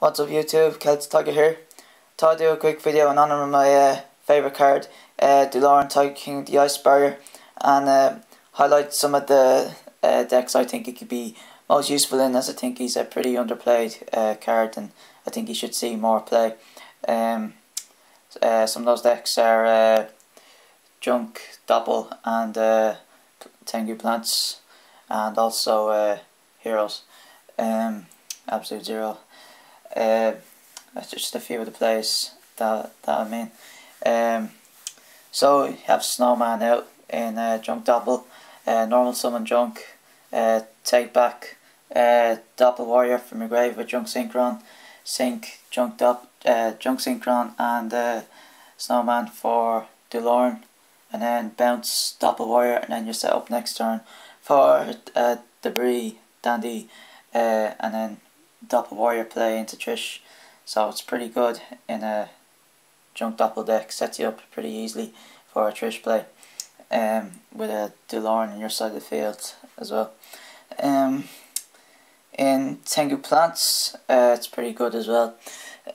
What's up YouTube, Celtic Tiger here. Thought I'd do a quick video in honour of my uh, favourite card, uh, Dewloren Tiger King the Ice Barrier, and uh, highlight some of the uh, decks I think he could be most useful in as I think he's a pretty underplayed uh, card and I think he should see more play. Um, uh, some of those decks are uh, Junk, Doppel and Tengu Plants and also Heroes. Um, Absolute Zero. Uh, that's just a few of the plays that, that I mean. Um, so you have Snowman out in uh, Junk Doppel, uh, Normal Summon Junk, uh, Take Back, uh, Doppel Warrior from your grave with Junk Synchron, Sync, Junk, Dop, uh, Junk Synchron and uh, Snowman for Dewloren and then bounce Doppel Warrior and then you set up next turn for uh, Debris, Dandy uh, and then Doppel Warrior play into Trish. So it's pretty good in a Junk Doppel deck. Sets you up pretty easily for a Trish play. Um, with a Dewloren on your side of the field as well. Um, in Tengu Plants, uh, it's pretty good as well.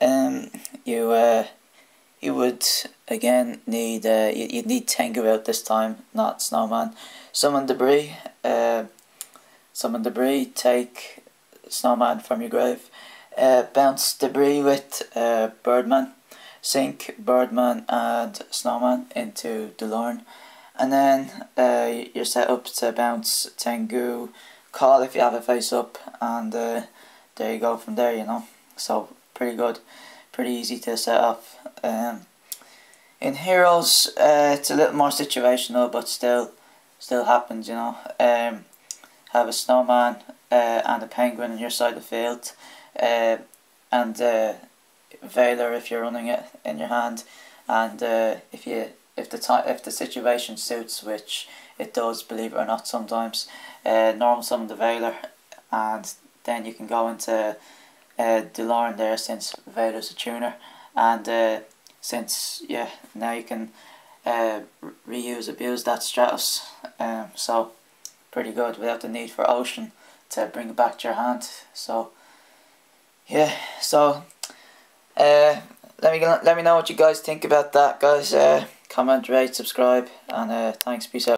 Um, you uh, you would again need uh, you, you'd need Tengu out this time, not Snowman. Summon Debris. Uh, summon Debris. Take Snowman from your grave. Uh, bounce Debris with uh, Birdman. Sync Birdman and Snowman into Dewloren. And then uh, you're set up to bounce Tengu, call if you have a face up, and uh, there you go from there, you know. So, pretty good. Pretty easy to set up. Um, in Heroes, uh, it's a little more situational, but still, still happens, you know. Um, have a snowman uh, and a penguin on your side of the field, uh, and uh, Veiler if you're running it in your hand, and uh, if you if the if the situation suits, which it does, believe it or not, sometimes, uh, normal summon the Veiler, and then you can go into uh, Dewloren there since Veiler's a tuner, and uh, since yeah now you can uh, reuse abuse that Stratos, um, so pretty good without the need for Ocean to bring it back to your hand. So yeah, so uh, let me let me know what you guys think about that, guys. Uh, comment, rate, subscribe, and uh, thanks. Peace out.